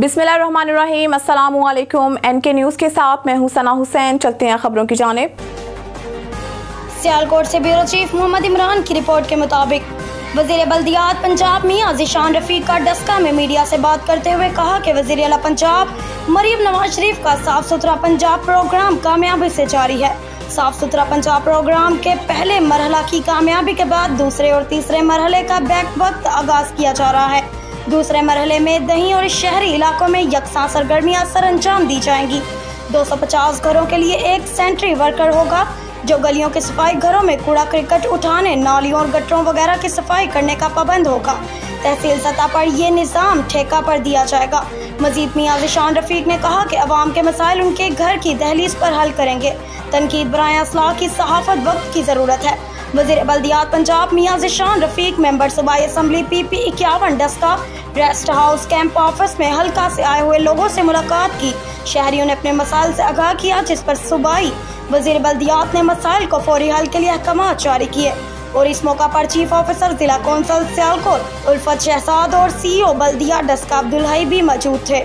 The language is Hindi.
बिस्मिल्लाहिर्रहमानिर्रहीम। अस्सलाम वालेकुम एनके न्यूज़ के साथ मैं हूँ सना हुसैन। चलते हैं खबरों की जानेब। सियालकोट से ब्यूरो चीफ मोहम्मद इमरान की रिपोर्ट के मुताबिक, वज़ीर बल्दियात पंजाब मियाँ जिशान रफीक का डस्का में मीडिया से बात करते हुए कहा कि वज़ीर अला पंजाब मरीम नवाज़ शरीफ का साफ़ सुथरा पंजाब प्रोग्राम कामयाबी से जारी है। साफ़ सुथरा पंजाब प्रोग्राम के पहले मरहला की कामयाबी के बाद दूसरे और तीसरे मरहले का बैक वक्त आगाज़ किया जा रहा है। दूसरे मरहले में दही और शहरी इलाकों में यकसा सरगर्मियाँ सर अंजाम दी जाएँगी। 250 घरों के लिए एक सेंट्री वर्कर होगा, जो गलियों के सफ़ाई घरों में कूड़ा क्रिकेट उठाने, नालियों और गटरों वगैरह की सफ़ाई करने का पाबंद होगा। तहसील सतह पर ये निज़ाम ठेका पर दिया जाएगा। मजीद मियाँ जिशान रफीक ने कहा कि अवाम के मसाइल उनके घर की दहलीज पर हल करेंगे। तनकीद बरए असलाह की सहाफत वक्त की ज़रूरत है। वज़ीर बल्दियात पंजाब मियाँ जिशान रफीक, मेंबर सूबाई असम्बली पी पी इक्यावन Daska rest house camp office में हल्का से आए हुए लोगों से मुलाकात की। शहरियों ने अपने मसाइल से आगाह किया, जिस पर सूबाई वज़ीर बल्दियात ने मसाइल को फौरी हल के लिए अहकाम जारी किए। और इस मौका पर चीफ ऑफिसर जिला कौंसल सियालकोट, उल्फत शहजाद और सीईओ बल्दिया डस्का अब्दुल हई भी मौजूद थे।